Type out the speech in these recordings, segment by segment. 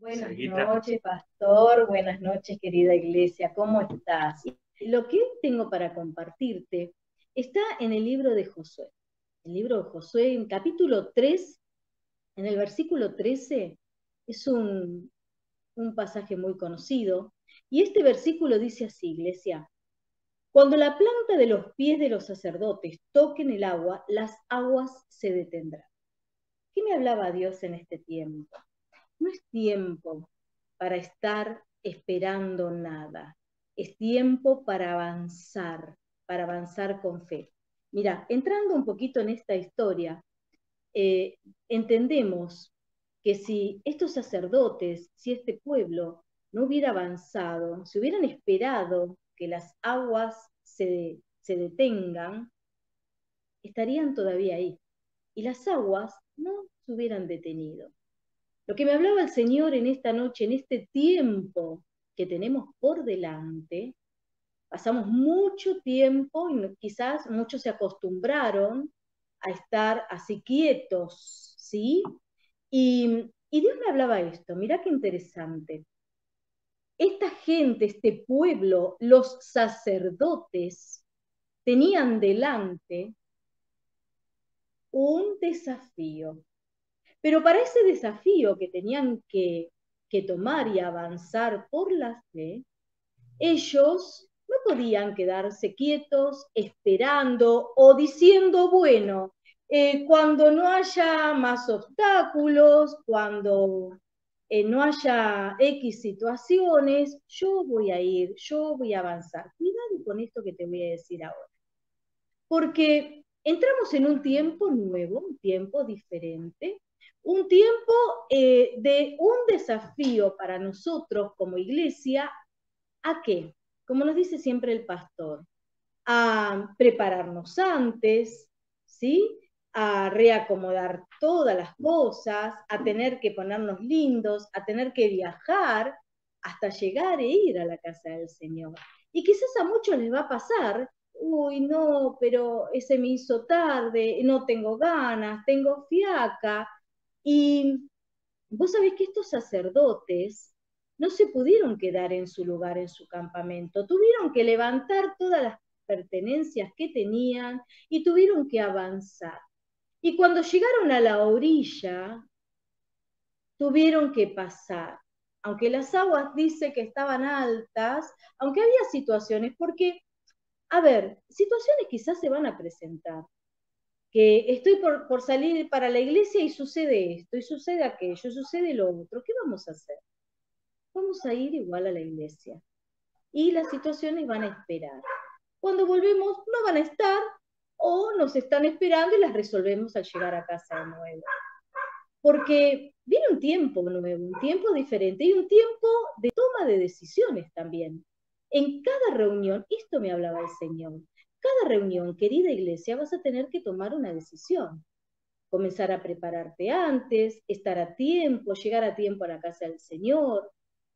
Buenas noches, pastor. Buenas noches, querida iglesia. ¿Cómo estás? Lo que tengo para compartirte está en el libro de Josué. El libro de Josué, en capítulo 3, en el versículo 13, es un, un pasaje muy conocido. Y este versículo dice así, iglesia. Cuando la planta de los pies de los sacerdotes toquen el agua, las aguas se detendrán. ¿Qué me hablaba Dios en este tiempo? No es tiempo para estar esperando nada, es tiempo para avanzar, para avanzar con fe. Mira, entrando un poquito en esta historia, eh, entendemos que si estos sacerdotes, si este pueblo no hubiera avanzado, si hubieran esperado que las aguas se, se detengan, estarían todavía ahí. Y las aguas no se hubieran detenido. Lo que me hablaba el Señor en esta noche, en este tiempo que tenemos por delante, pasamos mucho tiempo y quizás muchos se acostumbraron a estar así quietos, ¿sí? Y, Dios me hablaba esto, mira qué interesante. Esta gente, este pueblo, los sacerdotes, tenían delante un desafío. Pero para ese desafío que tenían que, tomar y avanzar por la fe, ellos no podían quedarse quietos esperando o diciendo, bueno, eh, cuando no haya más obstáculos, cuando eh, no haya X situaciones, yo voy a ir, yo voy a avanzar. Cuidado con esto que te voy a decir ahora. Porque entramos en un tiempo nuevo, un tiempo diferente, un tiempo eh, de un desafío para nosotros como iglesia, ¿a qué? Como nos dice siempre el pastor, a prepararnos antes, ¿sí? A reacomodar todas las cosas, a tener que ponernos lindos, a tener que viajar hasta llegar e ir a la casa del Señor. Y quizás a muchos les va a pasar, uy, no, pero ese me hizo tarde, no tengo ganas, tengo fiaca, y vos sabés que estos sacerdotes no se pudieron quedar en su lugar, en su campamento, tuvieron que levantar todas las pertenencias que tenían y tuvieron que avanzar. Y cuando llegaron a la orilla, tuvieron que pasar. Aunque las aguas dice que estaban altas, aunque había situaciones, porque, a ver, situaciones quizás se van a presentar, que estoy por, salir para la iglesia y sucede esto, y sucede aquello, sucede lo otro, ¿qué vamos a hacer? Vamos a ir igual a la iglesia. Y las situaciones van a esperar. Cuando volvemos no van a estar o nos están esperando y las resolvemos al llegar a casa de nuevo. Porque viene un tiempo nuevo, un tiempo diferente y un tiempo de toma de decisiones también. En cada reunión, esto me hablaba el Señor, cada reunión, querida iglesia, vas a tener que tomar una decisión. Comenzar a prepararte antes, estar a tiempo, llegar a tiempo a la casa del Señor,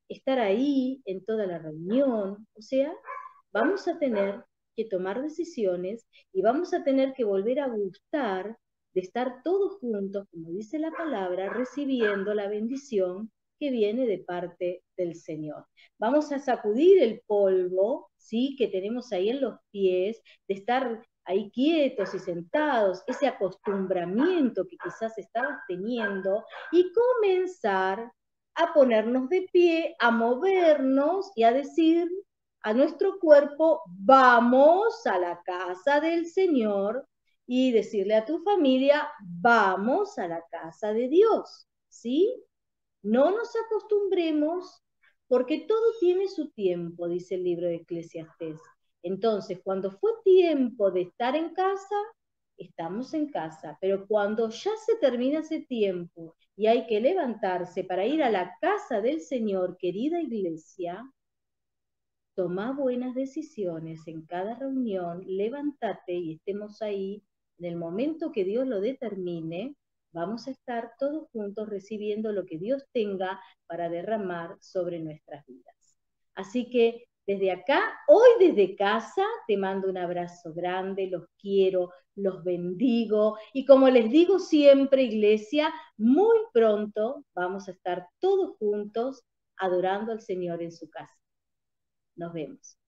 estar ahí en toda la reunión. O sea, vamos a tener que tomar decisiones y vamos a tener que volver a gustar de estar todos juntos, como dice la palabra, recibiendo la bendición que viene de parte del Señor. Vamos a sacudir el polvo, ¿sí? Que tenemos ahí en los pies, de estar ahí quietos y sentados, ese acostumbramiento que quizás estabas teniendo, y comenzar a ponernos de pie, a movernos y a decir a nuestro cuerpo, vamos a la casa del Señor y decirle a tu familia, vamos a la casa de Dios, ¿sí? No nos acostumbremos porque todo tiene su tiempo, dice el libro de Eclesiastés. Entonces, cuando fue tiempo de estar en casa, estamos en casa, pero cuando ya se termina ese tiempo y hay que levantarse para ir a la casa del Señor, querida iglesia, toma buenas decisiones en cada reunión, levántate y estemos ahí en el momento que Dios lo determine, vamos a estar todos juntos recibiendo lo que Dios tenga para derramar sobre nuestras vidas. Así que Desde acá, hoy desde casa, te mando un abrazo grande, los quiero, los bendigo y como les digo siempre, iglesia, muy pronto vamos a estar todos juntos adorando al Señor en su casa. Nos vemos.